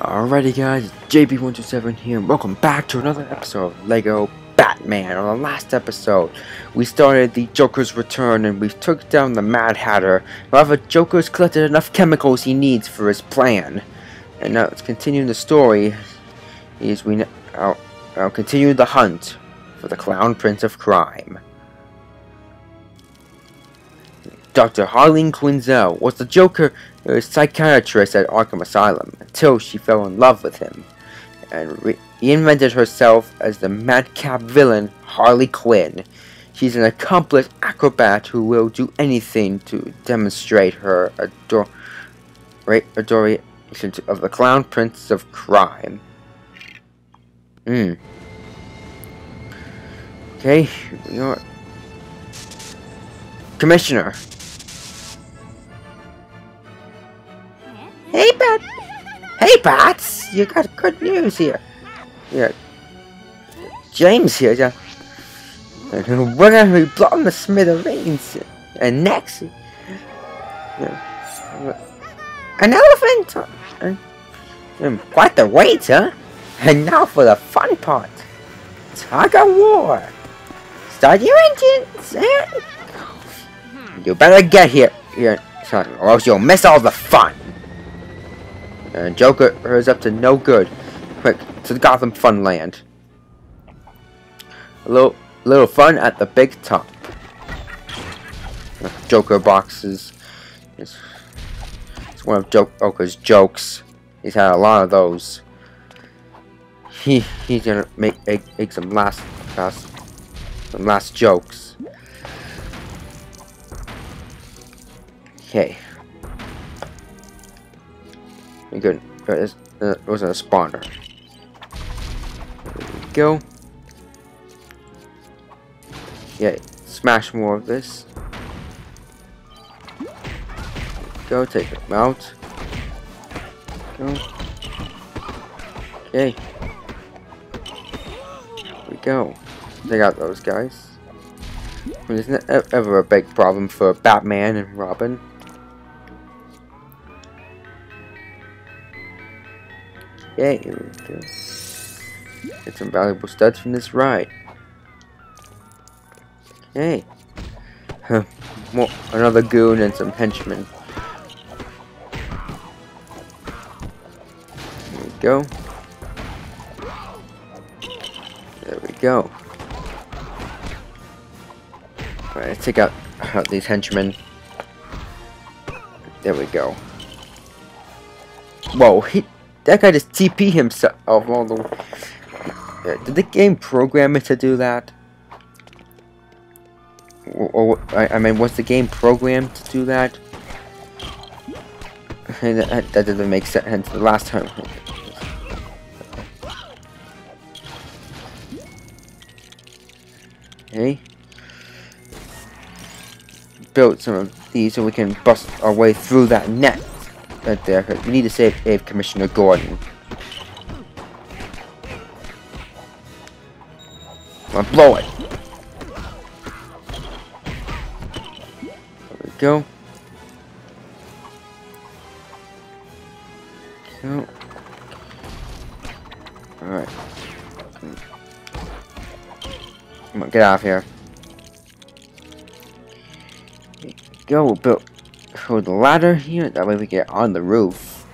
Alrighty guys, JB127 here, welcome back to another episode of LEGO Batman. On the last episode, we started the Joker's return and we took down the Mad Hatter. However, Joker's collected enough chemicals he needs for his plan. And now, it's continuing the story, is we now, now continue the hunt for the Clown Prince of Crime. Dr. Harleen Quinzel was the Joker a psychiatrist at Arkham Asylum until she fell in love with him and reinvented herself as the madcap villain Harley Quinn. She's an accomplished acrobat who will do anything to demonstrate her ador adoration of the Clown Prince of Crime. Hmm. Okay, we are. Commissioner, Hey, Bat. Hey, Bats. You got good news here. Yeah. James here, yeah. We're gonna be blowing the smithereens. And next, yeah. an elephant. And, quite the wait, huh? And now for the fun part. Tug of war. Start your engines. And you better get here, here, or else you'll miss all the fun. And Joker is up to no good. Quick, to the Gotham Funland. A little, little fun at the big top. Joker boxes. It's, it's one of Joker's jokes. He's had a lot of those. He he's gonna make make, make some last last some last jokes. Okay. Good. It uh, wasn't a spawner. There we go. Yeah, smash more of this. Go, take them out. Go. Okay. We go. Take out those guys. Isn't ever a big problem for Batman and Robin. Okay, here we go. Get some valuable studs from this ride. Huh. More, another goon and some henchmen. There we go. There we go. Alright, let's take out, out these henchmen. There we go. Whoa, he that guy just TP himself oh, way. Did the game program it to do that? Or, or I, I, mean, was the game programmed to do that? that, that doesn't make sense. The last time. Okay. Build some of these so we can bust our way through that net right there. We need to save, save Commissioner Gordon. Come on, blow it. There we go. Go. Alright. Come on, get out of here. Go, we'll build throw the ladder here. That way we get on the roof.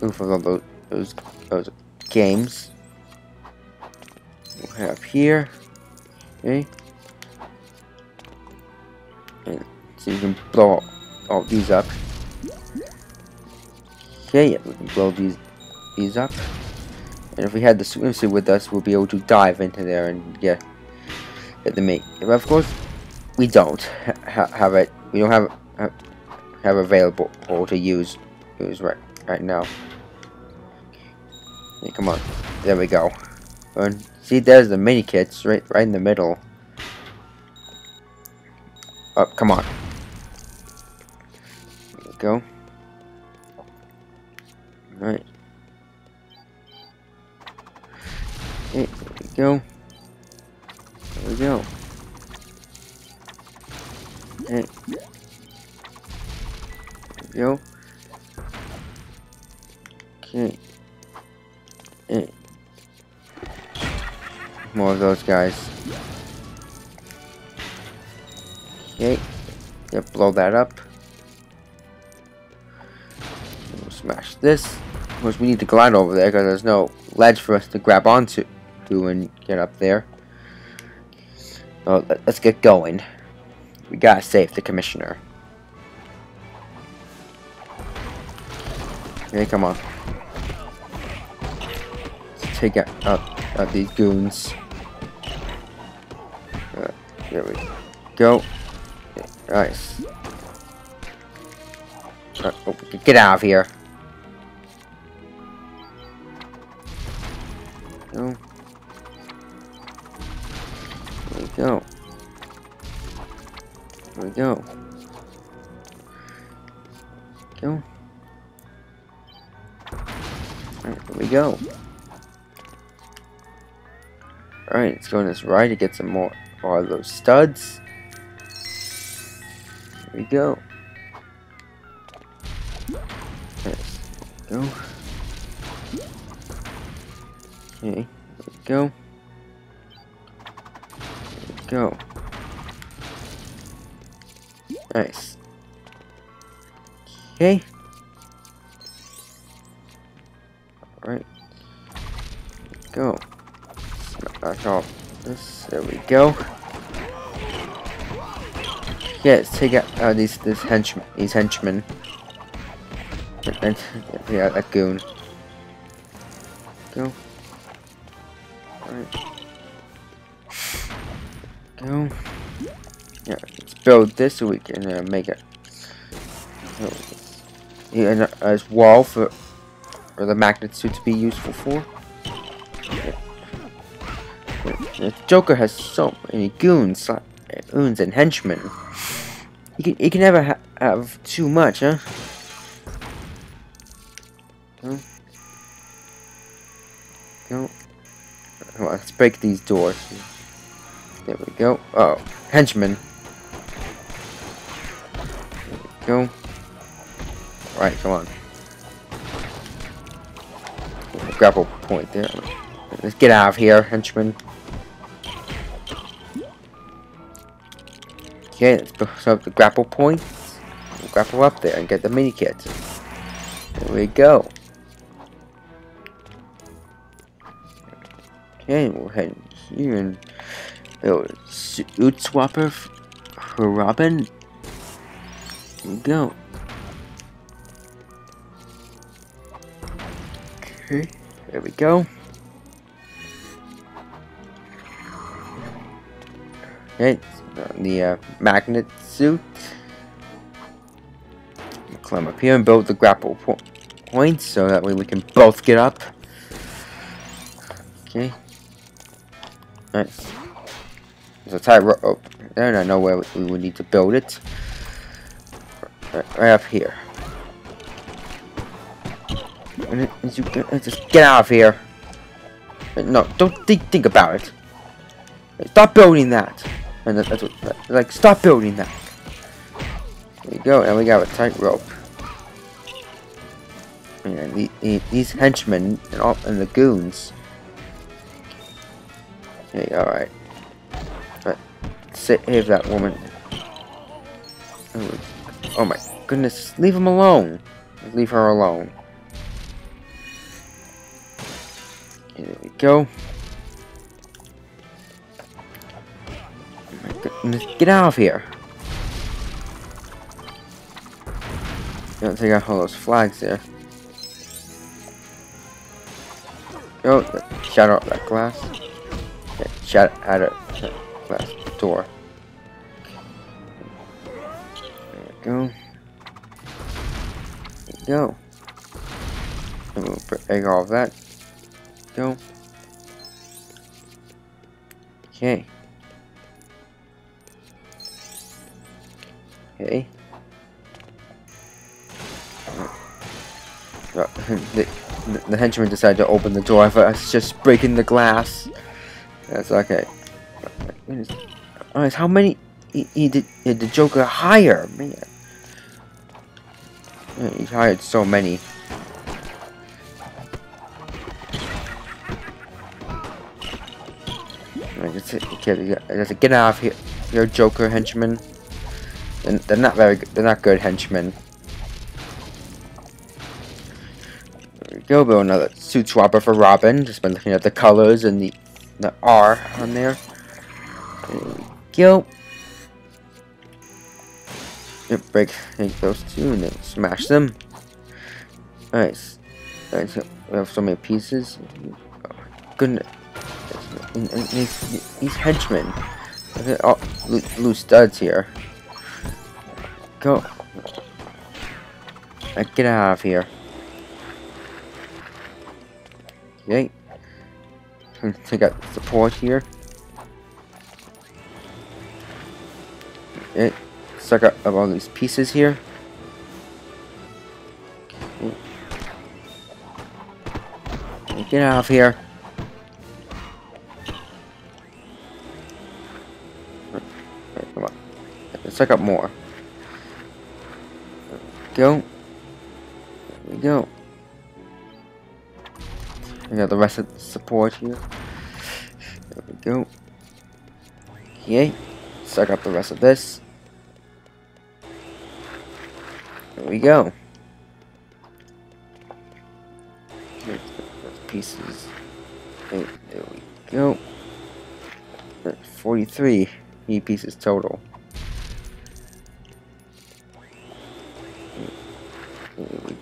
Roof of those, those, those games. We'll have here. Okay. And so you can blow all, all these up. Okay, yeah, we can blow these these up. And if we had the swimsuit with us, we'll be able to dive into there and get, get the meat. But of course, we don't ha have it. We don't have have available or to use use right right now. Hey, come on, there we go. And see, there's the mini kits right right in the middle. Up, oh, come on. There we go. All right. There we go. There we go. Hey go. Okay. Eh. More of those guys. Okay. Yeah, blow that up. We'll smash this. Of course, we need to glide over there because there's no ledge for us to grab onto to and get up there. So let's get going. We gotta save the commissioner. Okay, come on. Let's take out, out, out these goons. There we go. Nice. Uh, oh, get out of here. Go. There we go. There we go. Go. Alright, there we go. Alright, let's go on this right to get some more, of those studs. Here we go. Go. Okay, there we go. There we go. Nice. Okay. Alright. Go. Back off this. There we go. Yeah, let's take out uh, these this henchman these henchmen. Yeah, that goon. Go. Alright. Go. Yeah, let's build this so we can uh, make it. Yeah, and, uh, as wall for, for the magnet to be useful for. The Joker has so many goons, goons and henchmen. You can you can never ha have too much, huh? Well, let's break these doors. There we go. Oh, henchman. There we go. Right, come on. Grapple point there. Let's get out of here, henchman. Okay, let's up the grapple points. We'll grapple up there and get the mini kit. There we go. Okay, we'll head here and build suit swapper for Robin. There we go. Okay, there we go. Okay, the uh, magnet suit. Climb up here and build the grapple po points so that way we can both get up. Okay. Nice. There's a tight rope there, and I know where we would need to build it. Right, right up here. And you get, uh, just get out of here. Uh, no, don't think think about it. Stop building that. And that's what, like, stop building that. There you go, and we got a tightrope. The, the, these henchmen and, all, and the goons. Okay, alright. Uh, but save that woman. Oh, oh my goodness, leave him alone. Leave her alone. There we go. Get out of here. Don't take out all those flags there. Oh, shut out that glass. Yeah, shatter out that glass door. There we go. There we go. We'll break all of that. Go. Okay. Okay. Uh, the, the henchman decided to open the door. Thought was just breaking the glass. That's okay. Alright, how many he, he did, did the Joker hire? Man. He hired so many. Let's get out of here, your Joker henchmen. They're, they're not very good. They're not good henchmen. Go. Build another suit swapper for Robin. Just been looking at the colors and the the R on there. Go. Yep, break, those two and then smash them. Nice. Nice. We have so many pieces. Goodness. And, and these, these henchmen. Look all oh, loose studs here. Go. Right, get out of here. Okay. Take out support here. Okay. Suck up all these pieces here. Get out of here. Suck up more. Go. There we go. We got the rest of the support here. There we go. Okay. Suck up the rest of this. There we go. pieces. There, there we go. 43 E pieces total.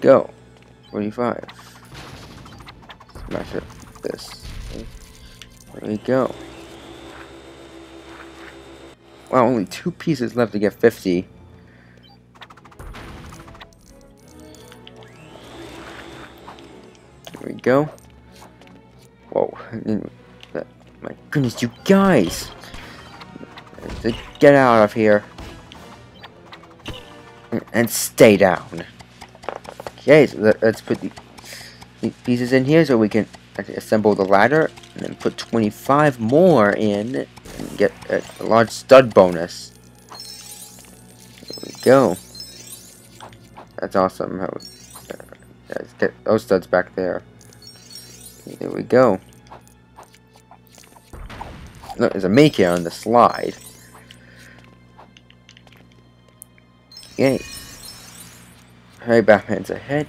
Go. 45. Smash it. This. There we go. Wow, only two pieces left to get 50. There we go. Whoa. My goodness, you guys! Get out of here. And stay down. Okay, so let's put the, pieces in here so we can assemble the ladder. And then put 25 more in and get a, large stud bonus. There we go. That's awesome. Uh, let's get those studs back there. There we go. Look, there's a make on the slide. Yay. Hey, Batman's ahead.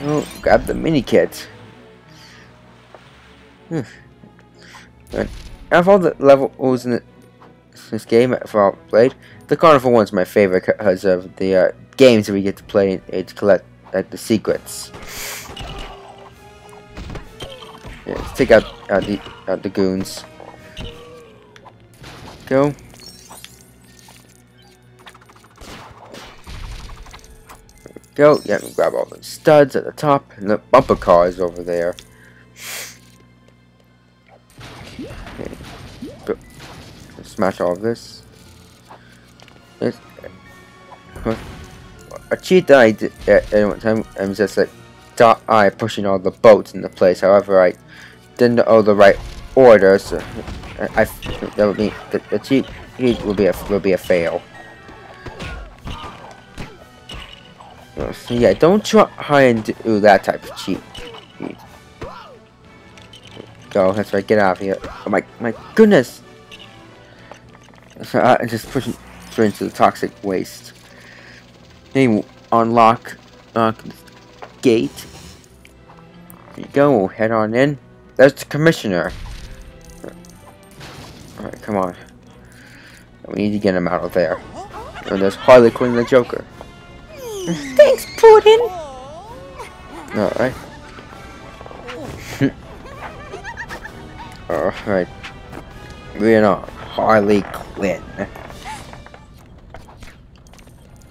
Oh, grab the mini kit. Hmm. Out of all the levels in this game for played, the Carnival one's my favorite because of the uh, games that we get to play and to collect like the secrets. Yeah, let's take out the out the goons. Go. Go. Yeah, grab all the studs at the top and the bumper cars over there. Okay. Smash all of this. A cheat that I did at one time I'm just like dot I pushing all the boats into place. However, I didn't know the right order, so I, I that would be the, the cheat heat will be a will be a fail. So yeah, don't try and do that type of cheat. Go, that's right. Get out of here. Oh my, my goodness! So I just pushing straight into the toxic waste. Then unlock, unlock gate. There you go. Head on in. There's the commissioner. Alright, come on. We need to get him out of there. And there's Harley Quinn the Joker. Thanks, Puddin! Alright. Alright. We're not Harley Quinn.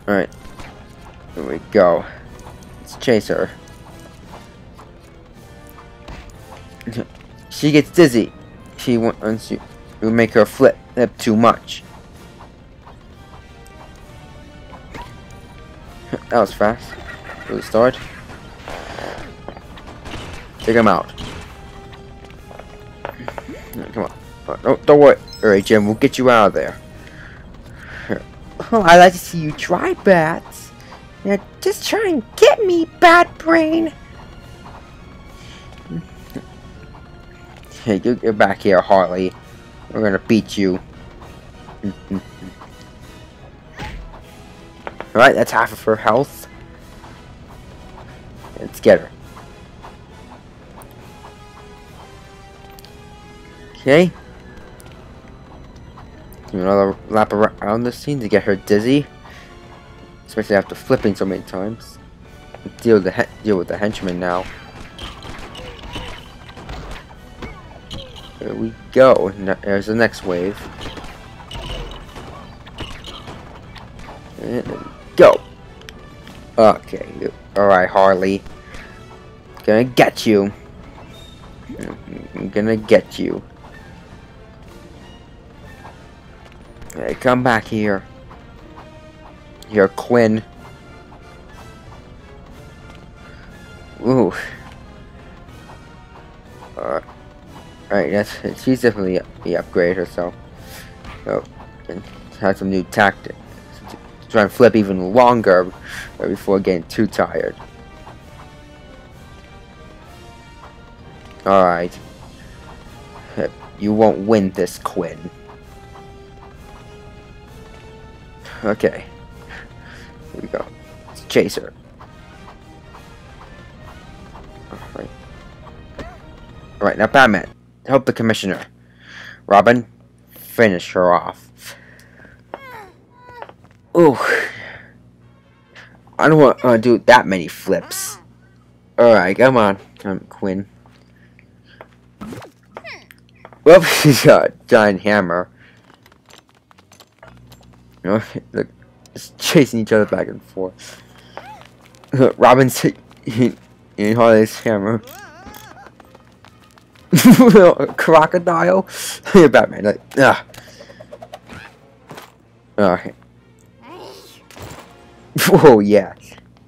Alright. Here we go. Let's chase her. She gets dizzy. She you will make her flip flip too much. That was fast. Really start. Take him out. Come on. Don't, don't worry. Alright, Jim. We'll get you out of there. Oh, I like to see you try, Bats. Now, just try and get me, Bat Brain. Hey, you get back here, Harley. We're gonna beat you. Alright, that's half of her health. Let's get her. Okay. Do another lap around the scene to get her dizzy. Especially after flipping so many times. Deal with the deal with the henchman now. There we go. There's the next wave. And go. Okay. Alright, Harley. Gonna get you. I'm gonna get you. Hey, come back here. You're Quinn. Ooh. Uh, Alright, that's she's definitely the upgrade herself. So, and had some new tactics. Try and flip even longer before getting too tired. Alright. You won't win this, Quinn. Okay. Here we go. Let's chase her. Alright. Alright, now Batman. Help the commissioner. Robin, finish her off. Ooh. I don't want to do that many flips. Alright, come on. Come, Quinn. Whoop, she's got a giant hammer. You look, just chasing each other back and forth. Robin's in, in Harley's hammer. Crocodile? Batman, like, ah. Alright. Oh, yeah.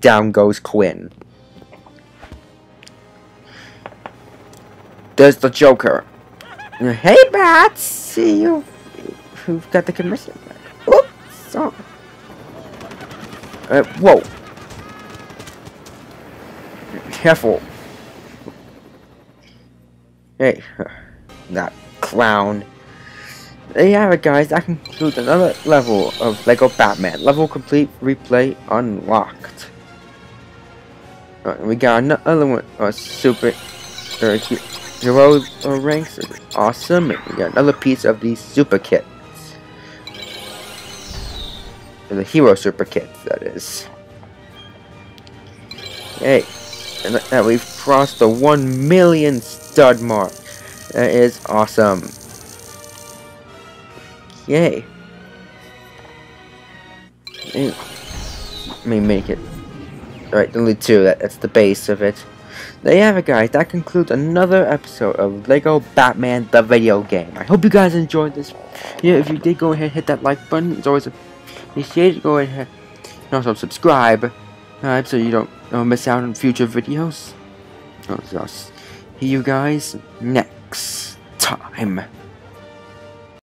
Down goes Quinn. There's the Joker. Hey, Bats! See you. Who've got the commission? Oops. Oh. Uh, whoa. Careful. Hey, that clown. There you have it guys, that concludes another level of LEGO Batman. Level complete, replay unlocked. Right, we got another one, uh, super uh, hero ranks, awesome. And we got another piece of the super kit. The hero super kits, that is. Hey, and that we've crossed the 1 million stud mark. That is awesome. Yay. Let me make it. Alright, only two. That, that's the base of it. There you have it, guys. That concludes another episode of LEGO Batman the video game. I hope you guys enjoyed this. Yeah, if you did, go ahead and hit that like button. It's always appreciated. Go ahead and also subscribe. Alright, so you don't, don't miss out on future videos. I'll see you guys next time.